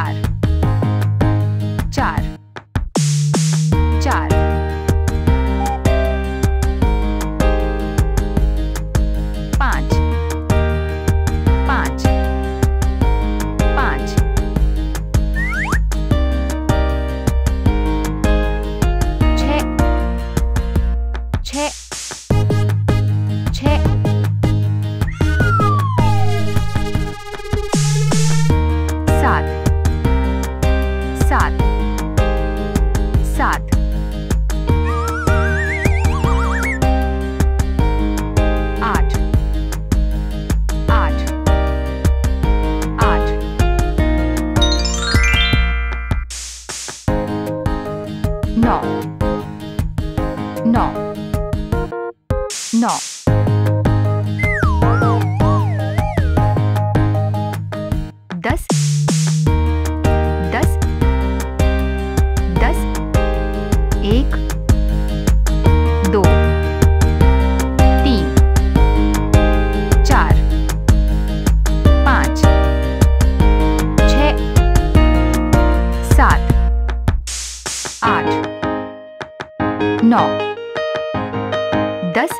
चार। चार। चार। No. No. No. Thus, आठ नौ दस